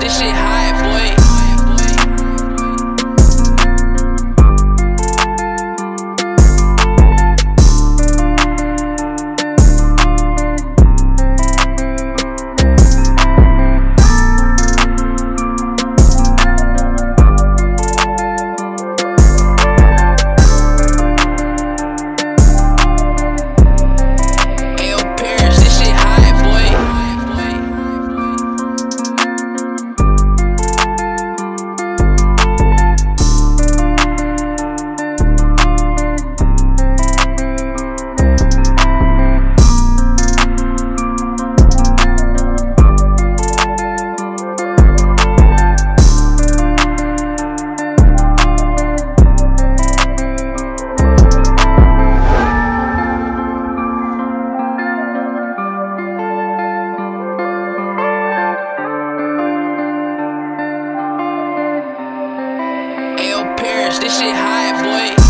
this shit high. marriage, this shit high, boy.